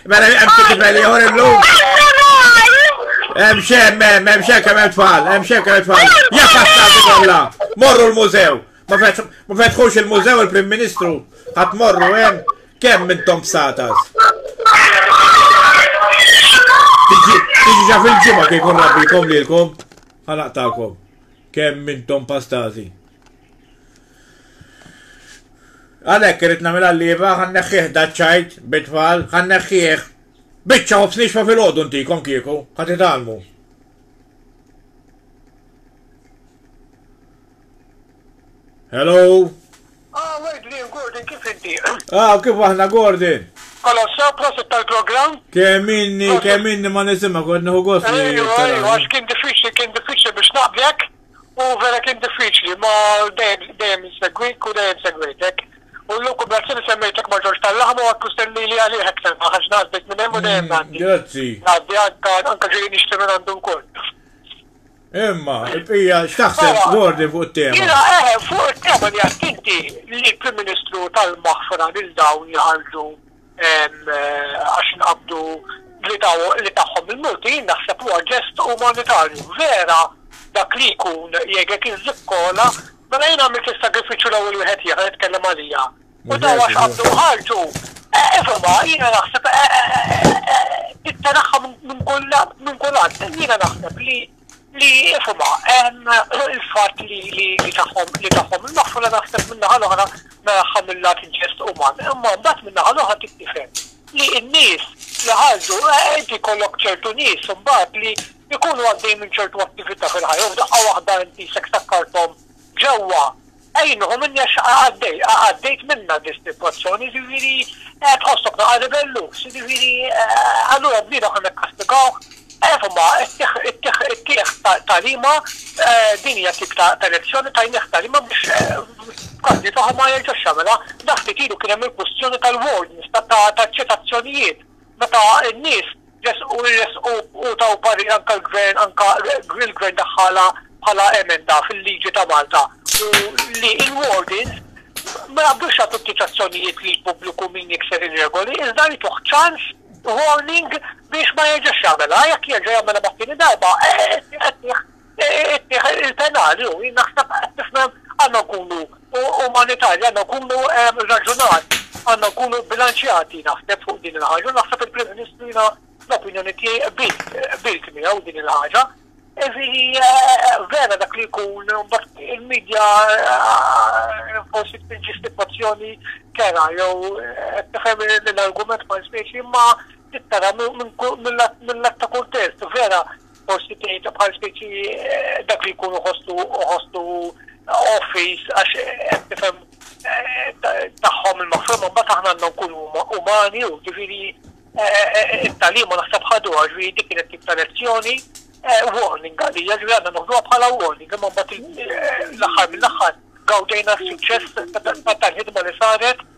Mela hemm xi kif ieħor illum. Hemm xem, hemm hemm xem kemm hemm tfal, hemm xem kemm tfal. Ja passati kollha. Morru l-mużew. Ma fetħux il-mużew il-Prim Ministru. Ħadd morru hemm kemm intom bsatas. Tiġi ġa fil-ġimgħa kif kun rabbikom lilkom. Ħanaqtakom. Kemm intom pastazi. Għalhekk irid nagħmilha lieva, ħa nneħħih da ċajt bit-tfal, ħa nneħħih. Biċċa ħobż nixfa filgħodu ntikom kieku, ħa titgħallmu. Hello? Ah, wait, li Gordon, kif inti? Ah, kif aħna Gordon? Kolla sopra se tal-program? Kemm inni, kemm inni ma nisimha kont nieħu gost. Ejju, ejju, għax kien diffiċli, kien diffiċli biex naqblek. u vera kien diffiċli ma dejjem dejjem insegwik u dejjem segwejtek. U llum kunversazzjoni semmejtek ma' Ġorġ Tal-Laħam u għadtu stennili għalih hekk semmagħ għax ngħaddejt minn hemm u dejjem ngħaddi. Grazzi. Ngħaddi anke anke ġejjin nixtri minn għandu wkoll. Imma, il-bqija x'taħseb dwar din fuq it-tema? Jiena eħe fuq it-tema li għedt inti li l-Prim Ministru tal-maħfra lil dawn li ħarġu Għax inqabdu li tagħhom il-multi jien naħseb li huwa ġest umanitarju. Vera dak li jkun jgħegek iżżikkola, mela jien għamilt is-sagrifiċċju l-ewwel wieħed jieħu, nitkellem għalija. U dawn għax qabdu u ħarġu. Insomma, jiena naħseb, tittenagħha minn kull minn kull għadd. Jiena naħseb li Li, insomma, il-fatt li tagħhom il-maħfra naħseb min-naħa l-oħra naraha mil-lat ġest uman, imma mbagħad min-naħa l-oħra trid tifhem li n-nies li ħarġu, inti jkollok ċertu nies imbagħad li jkunu għaddejjin minn ċertu attività fil-ħajja u f'daqqa waħda inti jisek stakkarthom ġewwa Għinuhom min jgħaxxaqha għaddej, għaddejt minnha dis-sitwazzjoni, jiġifieri tħossok naqa' ribellus, jiġifieri allura l-bniedem aħna nikkastigawh, insomma ittih ittih ittih tagħlima, din hija tip ta' ta' lezzjoni, tajnieh tagħlima biex f'każijiet oħra ma jerġax jagħmilha. Naf ftit ilu kien hemm il-kwistjoni tal-wardens, taċ-ċitazzjonijiet. Meta n-nies resqu resqu u taw parir anke l-Gvern anke l-Gvern daħħalha bħala emenda fil-liġi ta' Malta u li l-wardens ma jaqbdux jagħtu ċċitazzjonijiet lil pubbliku min jikser ir-regoli iżda jagħtuh ċans, warning, biex ma jerġax jagħmelha. Jekk jerġa' jagħmelha mat-tieni darba, qed tniħ. Il-penali u naħseb tifhem għandna nkunu umanitarji, għandna nkunu raġunati, għandna nkunu bilanċjati naħseb fuq din il-ħaġa u naħseb il-Prim Ministru jiena l-opinjoni tiegħi qbilt miegħu din il-ħaġa. Vera dak li jkun il-medja forsi tpinġi f'sitwazzjoni kera jew tifhem l-argument ma jispiex imma tara mill-att ta' kuntest vera Forsi tgħid bħal speċi dak li jkunu ħostu ħostu office għax qed tifhem tagħhom il-mafruma mbagħad aħna għandna nkunu umani u ġifieri it-tagħlim ma naħseb ħadu għax ġifieri dik kienet tip ta' lezzjoni warning għalija ġifieri għandna noħduha bħala warning imma mbagħad l-aħħar mill-aħħar gawdejna s-suċċess tal-ħidma li saret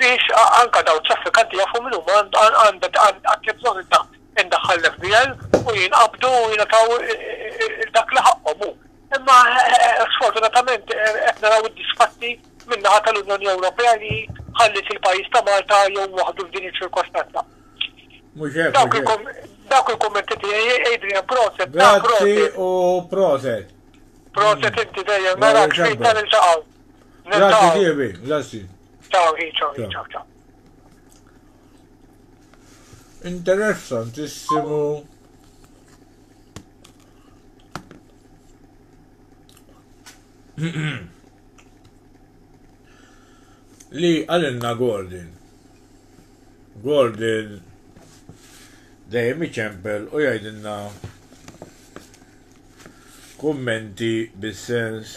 biex anke dawn it-traffikanti jafu min huma, għad hemm bżonn indaħħal l-FBL u jinqabdu u jingħataw dak li ħaqqhom hu. Imma sfortunatament qed naraw id-diżfatti min-naħa tal-Unjoni Ewropea li ħalliet il-pajjiż ta' Malta jgħum waħdu f'din iċ-ċirkostanza. Mhux hekk. Dawk il-kummenti tiegħi Adrian Proset. Grazzi u Proset. Proset inti dejjem, mela xejn tal-iltaqgħu. Grazzi, grazzi. Ciao Rico, ciao ciao. Interessantissimo. li għalinna Gordon. Gordon dejjem iċempel u jgħidilna kummenti bis-sens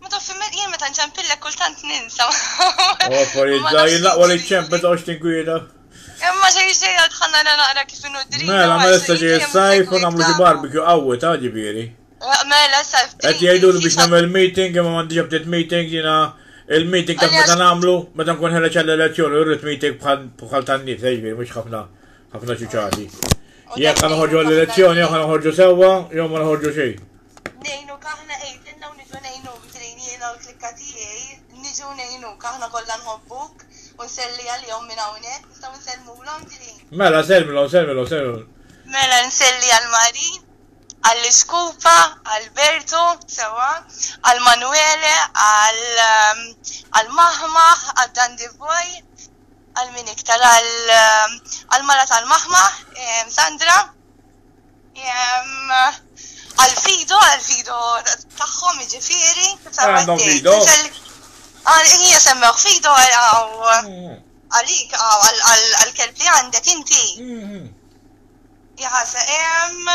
Ma taf jien meta nċempillek kultant ninsa. Autorizza, jien laqwa li ċempe ta' oċtin gwida. Imma xej xej għad ħanna naqra kif inu dri. Mela, mela sta ġej s-sajf u namlu xi barbecue qawwi ta' ġifieri. Mela, sajf. Qed jgħidu li biex nagħmel meeting imma m'għandix bdiet meeting jiena il-meeting ta' meta nagħmlu meta nkun ħereġ għall-elezzjoni u rrid meeting bħal tan-nies, eh, ġifieri mhux ħafna ħafna ċuċati. Jekk ħanħorġu għall-elezzjoni jew ħanħorġu sewwa jew ma nħorġu xejn. Ngħinuk aħna għidilna u niġu ngħinuk Trin jiena u l-klikka tiegħi niġu ngħinuk aħna kollha nħobbuk u nselli għalihom minn hawnhekk nistgħu nsellmulhom Trin? Mela sellmilhom sellmilhom sellmilhom. Mela nselli għal Marie għall-Iskupa għal Bertu sewwa għal Manuele għal Maħmaħ għal Dandy Boy għal min iktar għal mara tal-Maħmaħ Sandra. Għal-fido, għal-fido tagħhom ġifieri. Għandhom fido. Hija semmew fido mm. għalik għal-kelb li għandek inti. Mm-hmm. Jaħasa hemm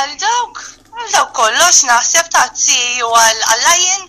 għal dawk għal dawk kollox naħseb tazzi u għal-lajn.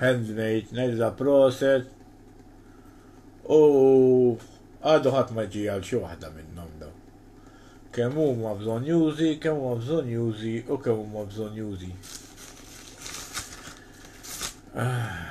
handmade Nella proset u għadu ħadd ma ġie għal xi waħda minnhom daw. Kemm huma bżonjużi, kemm huma bżonjużi u kemm huma bżonjużi. Ah.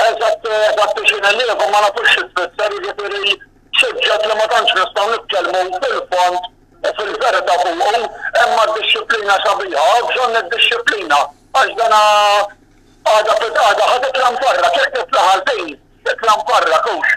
Eżatt, eżatt biex inelliegħkom ma nafux xi tfisser, jiġifieri suġġett li ma tantx nistgħu nitkellmu fil-fond u fil-verità fuqu, imma d-dixxiplina sabiħa, bżonn id-dixxiplina għax dana għada ħa titla' mfarrak, jekk titla' ħażin titla' mfarrak hux?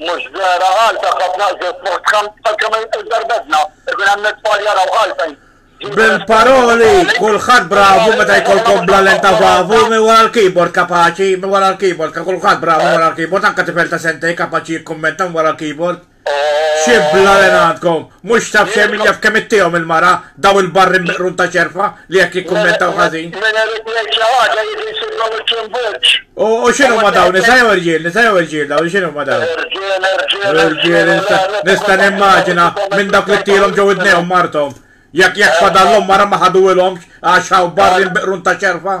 Mhux vera ħalta ħafna ħżiet moħħ kemm tal-kemm il-darbedna ikun hemm it-tfal jaraw ħalfejn. Bil-paroli, kulħadd bravu meta jkollkom bla lenta vavu, mi wara l-keyboard kapaċi, mi wara l-keyboard, ka kulħadd bravu wara l-keyboard, anka tifel ta' sentej kapaċi jikkummenta wara l-keyboard. Xibla l għandkom, mhux taf xejn min jaf kemm ittihom il-mara, daw il-barri meqrun ta' xerfa, Li jekk jikkummentaw ħażin. Mela li jgħid xi ħaġa jrid jsiblhom iċ-ċimbuġġ. U x'inhu ma dawn nisa jew irġiel, nisa jew irġiel dawn x'inhu ma dawn? Irġiel, irġiel. Irġiel nista' nimmaġina minn dak li tilhom ġew idnejhom marthom. Jekk jekk fadallhom mara ma ħaduhilhomx għax hawn barri nbiqrun ta' xerfa.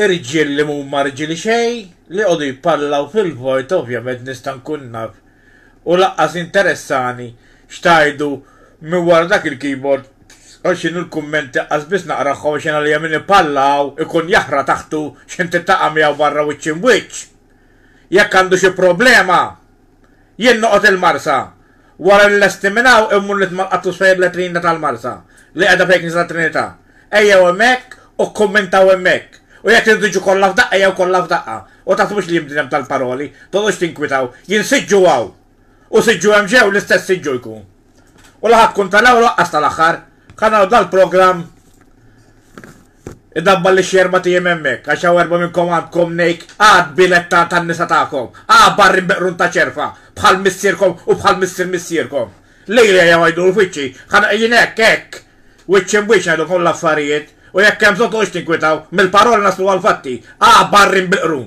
Irġiel li mhuma rġieli xejn li jqogħdu jpallaw fil-vojt ovvjament nista' nkun naf u lanqas jinteressani x'tgħidu minn wara dak il-keyboard u x'inhu l-kummenti qas biss naqrahom għax jien għalija min ipalla hawn ikun jaħra taħtu x'int iltaqa' miegħu barra wiċċ imwiċċ jekk għandu xi problema! Jien noqgħod il-Marsa. Wara li lesti minn hawn immur nitma' l-qattus fejn il-latrina tal-Marsa, li qiegħda fejn Knisja tat-Trinità. Ejjew hemmhekk u kkummintaw hemmhekk. U jekk tridu tiġu kollha f'daqqa ejjew kollha f'daqqa. U taħsbux li jien bniedem tal-paroli, toqgħodux tinkwitaw. Jien siġġu hawn. U siġġu hemm ġew, l-istess siġġu jkun. U la ħa tkun tal-ewwel u laqqas tal-aħħar. Ħa nagħlqu dal-programm Idabba li xi erbat ijiem hemmhekk, għax hawn erba' minnkom għandkom nejk għad bilet ta' tan-nisa tagħkom, ah barrin beqrun ta' ċerfa, bħal missierkom u bħal missier missierkom. Lili ejjew għidulu f'wiċċi, ħa n-, jien hekk, hekk, wiċċ imb'wiċċ ngħidulkom l-affarijiet, u jekk hemm bżonn tqogħdux tinkwitaw, mill-paroli naslu għall-fatti, ah barrin beqrun.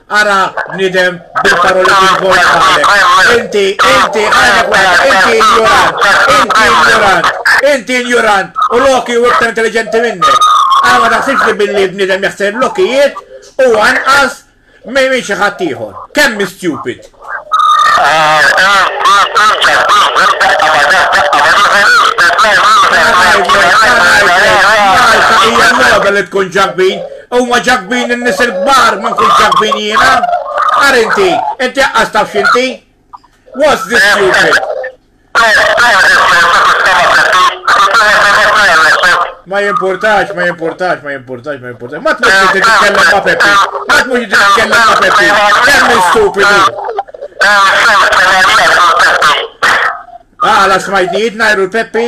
Ara bniedem bil-paroli bil-gola tagħlek. Inti, inti, għajnek wara, inti injurant, inti injurant, inti injurant, u Loki u iktar intelligenti minnek. Għara ma taħsibx li billi bniedem jaħseb lokijiet u għanqas minn xi ħadd ieħor. Kemm stupid! li tkun ġakbin, u ma ġakbin n-nis il-kbar ma nkun ġakbin jina. Għar inti, inti għas taf xinti? What's this stupid? Ma jimportax, ma jimportax, ma jimportax, ma jimportax. Ma tmux inti titkellem ma' Peppi. Ma tmux inti titkellem ma' Peppi. Kemm stupidu. Għala smajtijiet najru l-Peppi?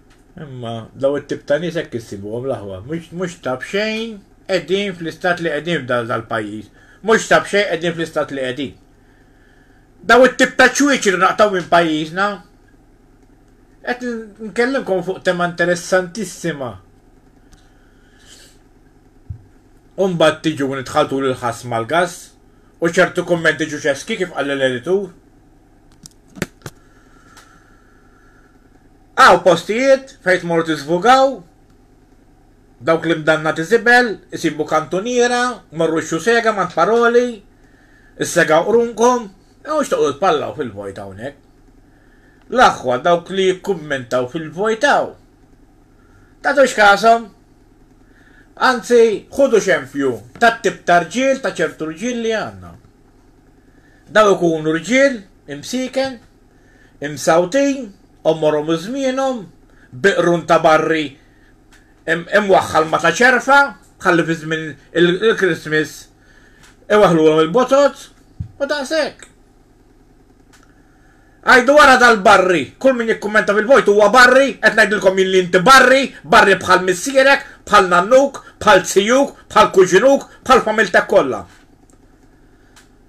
Imma daw it-tip ta' nies hekk issibuhom l-aħwa. Mhux mhux ta' b'xejn qegħdin fl-istat li qegħdin f'dan dal-pajjiż. Mhux ta' b'xejn qegħdin fl-istat li qegħdin. Daw it-tip ta' ċwieċ irridu naqtgħu minn pajjiżna. Qed nkellimkom fuq tema interessantissima. U mbagħad tiġu nitħaltu lil ħass mal-gass u ċertu kummenti ġuċeski kif qal l-editur. Hawn postijiet fejn tmorru tiżvugaw, dawk l-imdannati żibel isibu kantuniera, morru ixxu sega m'għand Paroli, is-sega uqrunkom, u mhux toqgħodu tpallaw fil-vojt hawnhekk. L-aħwa dawk li jikkummentaw fil-vojt hawn. Tagħtux kashom. Anzi, ħudu xempju tat-tip ta' rġiel ta' ċertu rġiel li għandna. Dawn ikunu rġiel imsieken, imsawtin, għomorhom u żmienhom, biqrun ta' barri imwaħħal ma' ta' ċerfa, ħalli fi żmien il-Christmas iwaħħlulhom il-botot, u daqshekk. Għidu wara dal-barri, kull min jikkummenta fil-vojt huwa barri, qed ngħidilkom jien li inti barri, barri bħal missierek, bħal nannuk, bħal zijuk, bħal kuġinuk, bħal familtek kollha.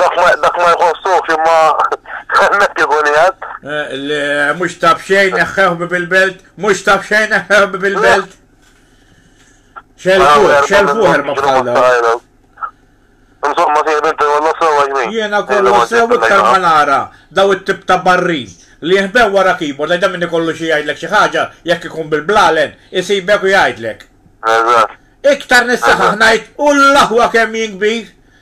Dak ma dak ma jħossux imma hemmhekk ikun jgħad. Eh, li mhux taf xejn eħħeħ bil-belt, mhux taf xejn eħħeħ bil-belt. Xelfu, xelfu ħerba bħalla. Insomma, si jibinti għallu sewa jmin. Jena kollu sewa iktar ma nara daw it-tip ta' barrin li jihbew wara keyboard, għajda minni kollu xie jgħidlek xie ħaġa, jekk ikun bil-blalen, jisibek u jgħidlek. Iktar nistaħ ħnajt, u l-laħwa kemm jinkbir.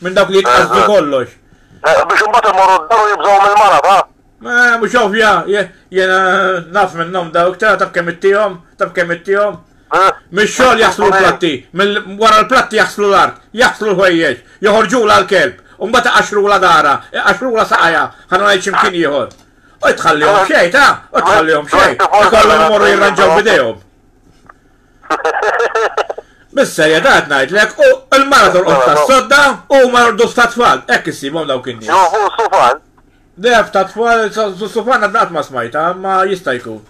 Minn dak li jitqasdu Eżatt. kollox. Eh, Biex imbagħad imorru d-daru jibżgħu mill-mara, ta? Eh, Mhux ovvja, je- jena naf minnhom dawk, tara taf kemm ittihom, taf kemm ittihom. Eh? Mix-xogħol jaħslu l-platti, mill- wara l-platti jaħslu l-art, jaħslu l-ħwejjeġ, joħorġula l-kelb, u mbagħad iqaxxrula dara, iqaxxrula saqajha, ħallu ngħid xi mkien ieħor. U tħallihom xejn, ta? U tħallihom xejn. Ikollhom imorru jirranġaw bidejhom. Bis-serja ta' ngħidlek u l-mara torqod tas-sodda u ma jordux ta' tfal, hekk isibhom dawk in-nies. Joħu sufan. Def ta' tfal, sufan għadnat ma smajta, ma jista' jkun.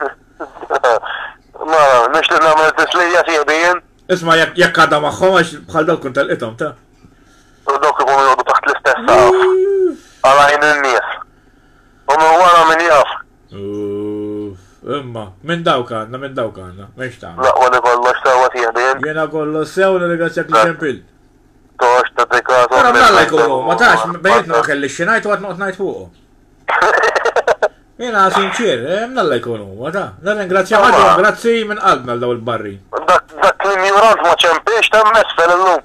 Ma, mhux li nagħmel tislija siebien. Isma' jekk għadha magħhom għax bħal dawk kont telqithom ta'. U dawk ikunu jgħodu taħt l-istess Għalajn in-nies. U minn wara min jaf, Uff, imma, minn dawk għandna, minn dawk għandna, mhux tagħna. Laqwa li kollox sewa tieħdin. Jiena kollox sew nirringrazzjak li ċempil. Tox ta' dekaż. Però mnalla jkunu, ma tax, bejt ma kelli xi ngħid u għad noqgħod ngħid fuqhom. Jiena sinċier, eh, mnalla jkunu, ma ta. Nirringrazzja ħaġa grazzi minn qalbna l daw il-barri. Dak klim jurant ma ċempilx temmes fel illum.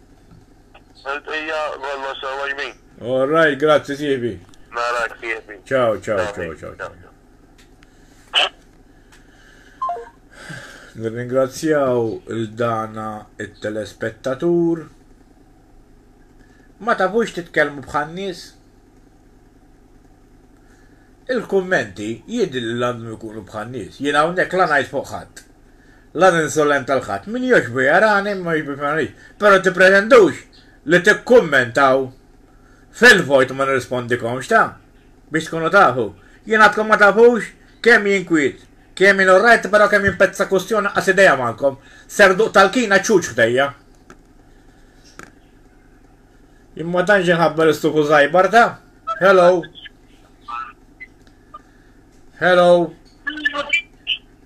Il-bqija kollha sewwa jmin. All right, grazzi sieħbi. Narak sieħbi. Ciao, ciao, ciao, ciao. ciao. Nirringrazzjaw il-dana il-telespettatur. Ma tafux titkellmu bħal nies? Il-kummenti jidil l-għandhom ikunu bħal nies. Jien hawnhekk la ngħid fuq ħadd. La ninsulenta 'l ħadd, min jogħġbu jarani, min ma jogħġbux ma jaranix, però tippretendux li tikkummentaw fil-vojt ma nirrispondikomx ta! Biex tkunu tafu. Jien għadkom ma tafux kemm jien kwiet, kemm jien orajt però kemm jien pezz ta' kustjon naqqas idejja magħkom. Ser nduq tal-kina ċuċ ħdejja. Jien ma tantx inħabbar is-suku żgħibar ta! Hello! Hello!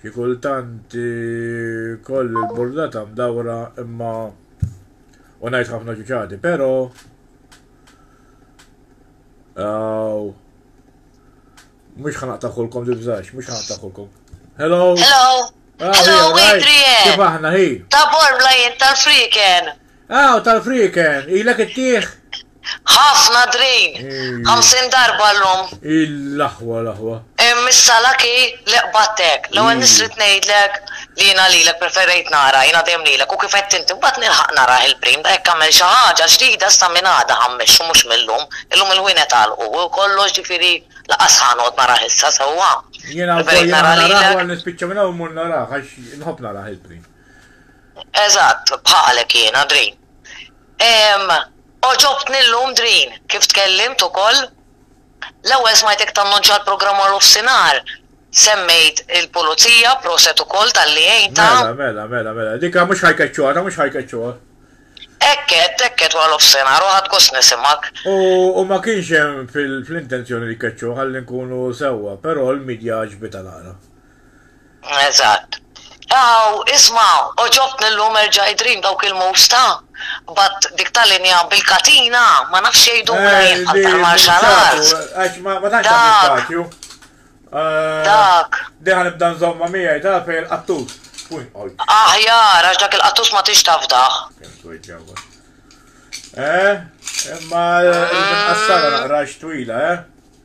Xi kultant ikolli l-burdata mdawra imma u ngħid ħafna ċuċati, però Aw. Mux ħanaqta kulkom dibżax, mux ħanaqta kulkom. Hello! Hello! Ah, Hello, Adrian! Kif aħna hi? Ta' bormla jien tal-friken! Aw, tal-friken! Ilek it-tieħ? Ħafna drejn! Ħamsin darba llum! L-aħwa, l-aħwa! Missa Lucky, le qbadt hekk. L-ewwel nett rrid ngħidlek li jiena lilek preferejt nara, jiena dejjem lilek u kif għedt inti mbagħad nilħaq narah il-prim ta' jekk għamel xi ħaġa ġdida issa minn għada ħa mmexxu mhux mil-lum, illum il-ħwienet għalqu u kollox ġifieri lanqas ħa noqgħod narah issa sewwa. Jiena wkoll jiena ħa narah u ħa nispiċċa minn hawn u mmur narah għax inħobb narah il-prim. Eżatt, bħalek jiena drejn. Għoġobtni llum drin kif tkellimt ukoll. L-ewwel smajtek tannunċja l-programm warnofsinhar, semmejt il-pulizija, proset ukoll talli għejntha. Mela, mela, mela, mela, dika mhux ħajkeċċuha, ta' mhux ħajkeċċuha. Hekk għedt, hekk għedt warnofsinhar u ħadt gost nisimgħek. U ma kienx hemm fl-intenzjoni li jkeċċuh ħalli nkunu sewwa, però l-midja għaġbitha naqra. Eżatt. Aw, isma', għoġobtni llum erġajt dream dawk il-moves ta', but dik ta' linja bil-katina, ma nafx x'jgħidulha jien bħal tal-martial arts. Għax ma tantx għandi spazju. Dak. Dejja nibda nżomma miegħi ta' fej il-qattus. Aħjar, għax dak il-qattus ma tix tafdaħ. Eh, imma l-qassara naqrax twila, eh?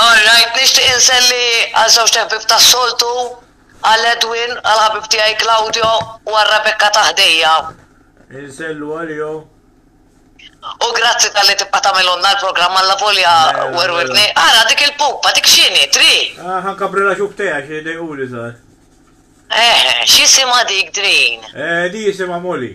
All right, nixtieq inselli għal żewġt ħbieb tas-soltu, għal Edwin, għall-ħabib tiegħi Claudio u għal Rebecca ta' ħdejja. Insellu għalihom. U grazzi talli tibqa' tagħmilulna l-programm allavolja werwirtni. Ara dik il-pupa, dik x'inhi, dri? Ah, ħanka brilla xuk teha xi jdejquli żgħar. Eh, x'isimha dik drin? Eh, di jisimha Molly.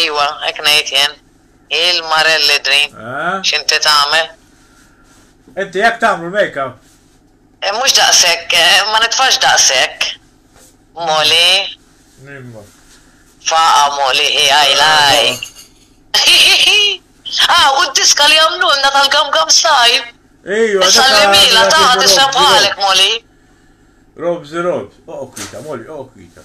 Iwa, hekk ngħid jien. Hi l-marel li dri x'inti tagħmel. Inti hekk tagħmlu l-makeup? Mhux daqshekk, ma nitfax daqshekk. Molly. Imma. Faqgħa Molly hi għajlaj. Ah, u d-diska li għamlulna tal-gam gam style. Iwa, Issa li mila taqa tisra bħalek Molly. Rob Zerob, oqgħod kwita, Molly, oqgħod kwita.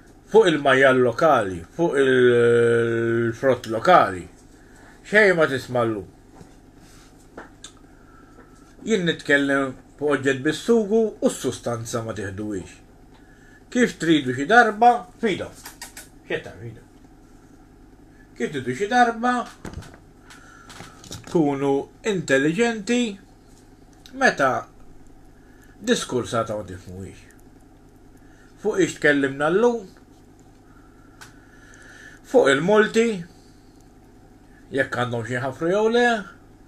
fuq il-majjal lokali, fuq il-frott lokali, xejn ma tisma' llum. Jien nitkellem fuq oġġett bis-sugu u s-sustanza ma tiħduhiex. Kif tridu xi darba, fidhom, x'qed tagħmel fidhom, kif tridu xi darba tkunu intelliġenti meta diskursata ma tifhmuhiex. Fuq ix tkellimna llum? Fuq il-multi, jekk għandhom xi jħaffru jew le,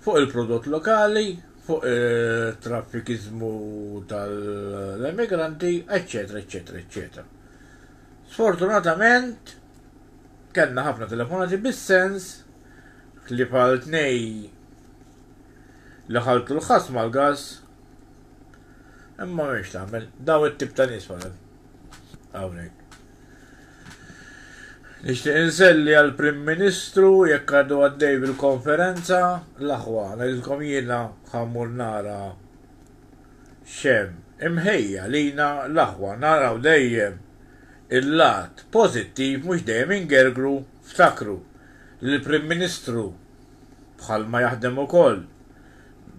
fuq il-prodott lokali, fuq it-traffikiżmu tal-emigranti, eċċetera, eċċetera, eċċetera. Sfortunatament, kellna ħafna telefonati bis-sens li bħal tnej li ħaltu l-ħass mal-gass Imma mhux tagħmel daw it-tip ta' nies wara hawnhekk. Nixtieq inselli għal Prim Ministru jekk għadu għaddej bil-konferenza l-aħwa ngħidilkom jiena ħammur nara xem imħejja lina l-aħwa naraw dejjem il-lat pożittiv mhux dejjem ingergru ftakru li l-Prim Ministru bħalma jaħdem ukoll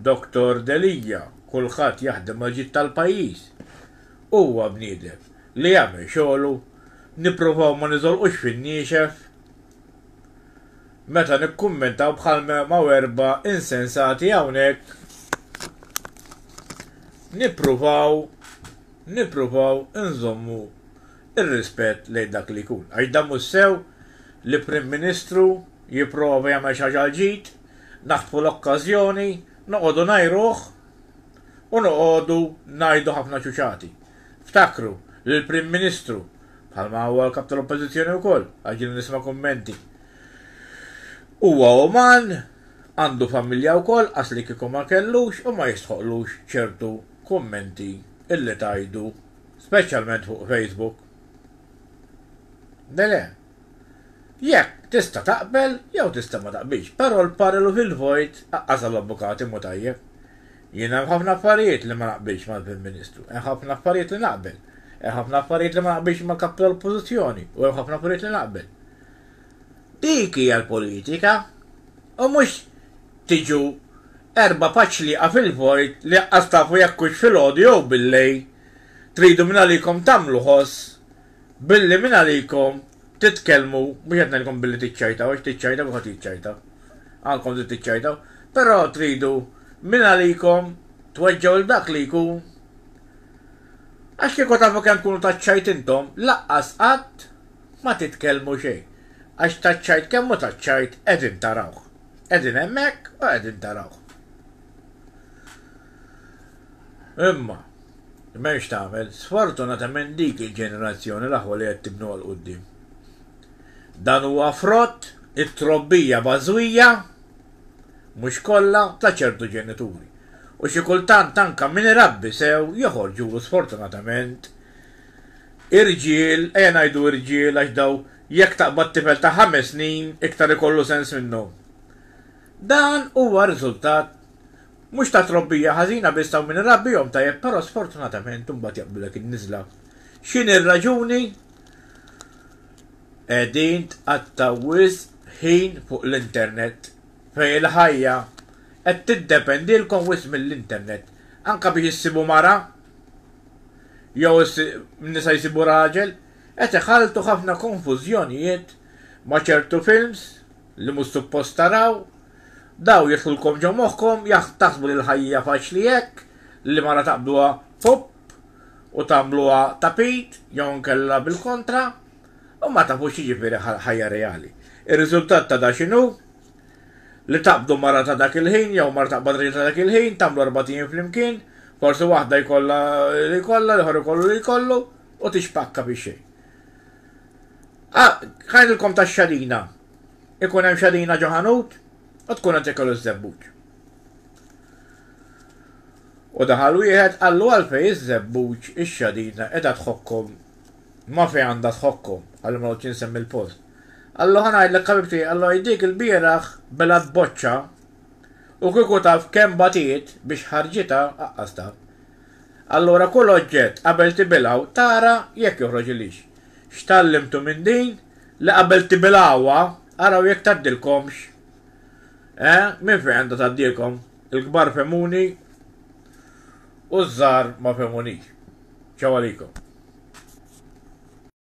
Dottor Delia, kulħadd jaħdem għal ġid tal-pajjiż. Huwa bniedem li jagħmel xogħlu, nippruvaw ma niżolqux fin-niexef meta nikkummentaw bħal m'hemm hawn erba' insensati hawnhekk, nippruvaw nippruvaw inżommu ir-rispett lejn dak li jkun. Għax dan mhux sew li Prim Ministru jipprova jagħmel xi ħaġa l-ġid, naħtfu l-okkażjoni, noqogħdu ngħajruh u noqogħdu ngħidu ħafna ċuċati. Ftakru li l-Prim Ministru, bħalma huwa l-Kap tal-Oppożizzjoni wkoll, għax ġieli nisma' kummenti, huwa uman, għandu familja wkoll, qas li kieku ma kellux u ma jistħoqqlux ċertu kummenti illi tgħidu Speċjalment fuq Facebook. Le le. Jekk tista' taqbel jew tista' ma taqbilx, però l-parrelu fil-vojt aqqas għall-avukati mhu tajjeb. Jien hemm ħafna affarijiet li ma naqbilx mal-Prim Ministru, hemm ħafna affarijiet li naqbel, hemm ħafna affarijiet li ma naqbilx mal-Kap tal-Oppożizzjoni u hemm ħafna affarijiet li naqbel. Dik hija l-politika, u mhux tiġu erba' paċlieqa fil-vojt li laqqas tafu jekk hux filgħodu jew billejl, tridu mingħalikom tagħmlu ħoss billi mingħalikom titkellmu, mhux qed ngħidilkom billi tiċċajtaw għax tiċċajtaw kulħadd jiċċajta, għalkom trid tiċċajtaw, però tridu mingħalikom tweġġgħu lil dak li jkun. Għax kieku tafu kemm tkunu taċċajt intom, laqqas qatt Ma titkellmu xejn, għax taċċajt kemm hu taċċajt qegħdin tarawh. Qegħdin hemmhekk u qegħdin tarawh. Imma, m'hemmx tagħmel, sfortunatament dik il-ġenerazzjoni l-aħwa li qed tibnu għal quddiem. Dan huwa frott it-trobbija bażwija, mhux kollha, ta' ċertu ġenituri. U xi kultant anke min irabbi sew joħorġulu sfortunatament Irġiel, ejja ngħidu irġiel għax daw jekk taqbad tifel ta' ħames snin iktar ikollu sens minnhom. Dan huwa riżultat mhux ta' trobbija ħażina biss hawn min irabbihom tajjeb però sfortunatament imbagħad jaqblulek in-niżla. X'inhi r-raġuni? Qegħdin tqattgħu wisq ħin fuq l-internet fejn il-ħajja qed tiddependilkom wisq mill-internet anke biex issibu mara jew nisa jsibu raġel qed iħalltu ħafna konfużjonijiet ma' ċertu films li mhux suppost taraw, dawn jidħlulkom ġo moħħkom jaħ taħsbu li l-ħajja faċli hekk li mara taqbduha pupp u tagħmluha tapit jew inkella bil-kontra u ma tafux x'jiġifieri ħajja reali. Ir-riżultat ta' da x'inhu? Li taqbdu mara ta' dak il-ħin jew mara taqbad riġel ta' dak il-ħin, tagħmlu erbat ijiem flimkien, forsi waħda jkollha li jkollha, l-ieħor ikollu li jkollu, u tixpakka bix-xejn. A, ngħidilkom tax-xadina. Ikun hemm xadina ġo ħanut u tkun qed ikel iż-żebbuġ. U daħal wieħed qallu għalfej iż-żebbuġ ix-xadina qiegħda tħokkom Ma fejn għandha tħokkom, qalli ma noqgħodx insemmi l-post. Qallu ħa ngħidlek ħabib tiegħi, qallu hi dik ilbieraħ belgħet boċċa u kieku taf kemm batiet biex ħarġitha aqqas taf. Allura kull oġġett qabel tibilgħu tara jekk joħroġilhiex. X'tgħallimtu minn din li qabel tibilgħuha araw jekk tgħaddilkomx? Eh, minn fejn għandha tgħaddilkom? Il-kbar fehmuni? U ż-żgħar ma fehmunix. Ciao għalikom.